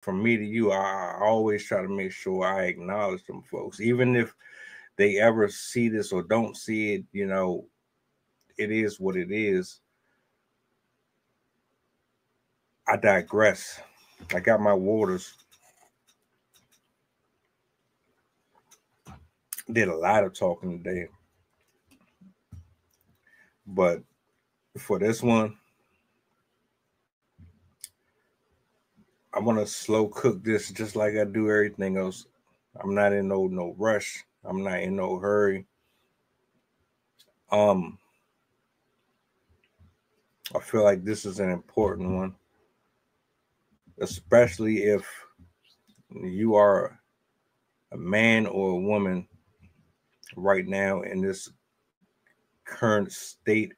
from me to you, I, I always try to make sure I acknowledge them folks, even if they ever see this or don't see it. You know, it is what it is. I digress. I got my waters. Did a lot of talking today. But for this one, I want to slow cook this just like I do everything else. I'm not in no no rush. I'm not in no hurry. Um I feel like this is an important one, especially if you are a man or a woman right now in this current state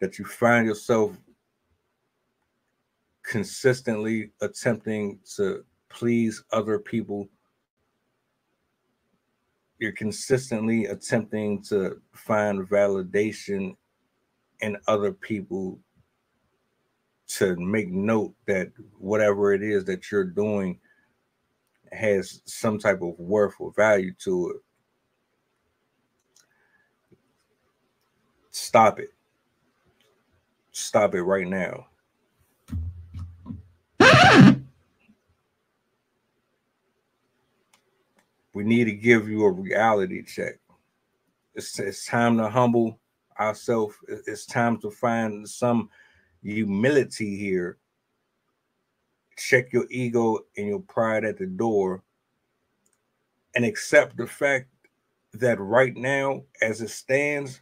that you find yourself consistently attempting to please other people you're consistently attempting to find validation in other people to make note that whatever it is that you're doing has some type of worth or value to it. Stop it. Stop it right now. We need to give you a reality check. It's, it's time to humble ourselves. It's time to find some humility here. Check your ego and your pride at the door and accept the fact that right now, as it stands,